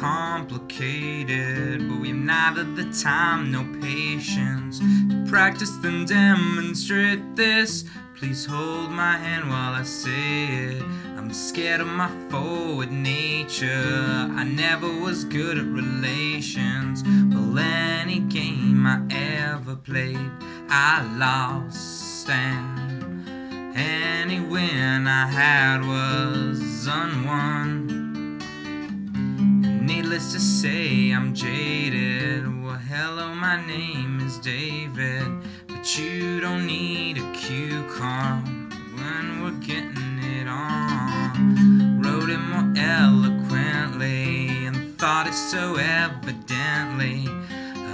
educated, but we've neither the time nor patience to practice and demonstrate this. Please hold my hand while I say it. I'm scared of my forward nature. I never was good at relations. Well, any game I ever played, I lost, and any win I had was needless to say, I'm jaded. Well, hello, my name is David. But you don't need a cue card when we're getting it on. Wrote it more eloquently and thought it so evidently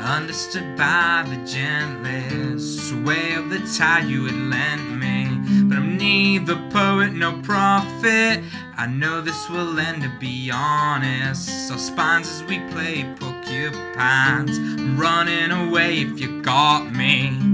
understood by the gentlest sway of the tide you had lent me. Neither poet nor prophet. I know this will end to be honest. Our spines as we play porcupines. I'm running away if you got me.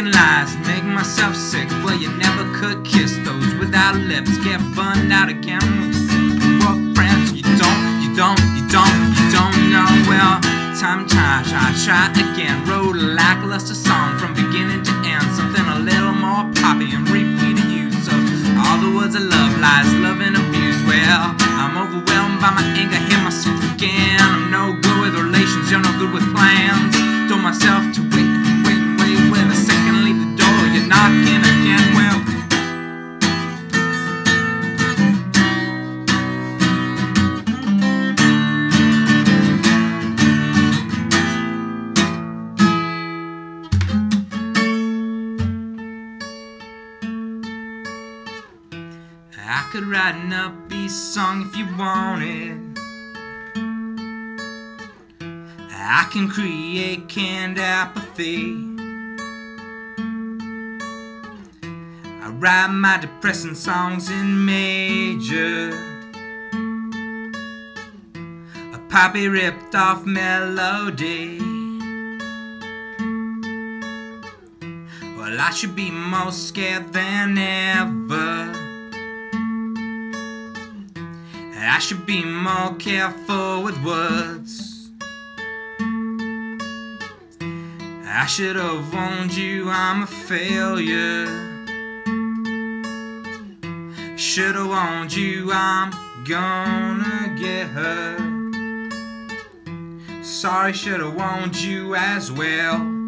Fucking lies make myself sick. Well, you never could kiss those without lips. Get burned out again with what friends you don't, you don't, you don't, you don't know. Well, time try, try, try again. Wrote a lackluster song from beginning to end. Something a little more poppy and repeated use. So all the words of love, lies, love and I could write an upbeat song if you wanted. I can create canned apathy. I write my depressing songs in major. A poppy ripped off melody. Well, I should be more scared than ever. Should be more careful with words. I should have warned you I'm a failure. Should have warned you I'm gonna get hurt. Sorry, should have warned you as well.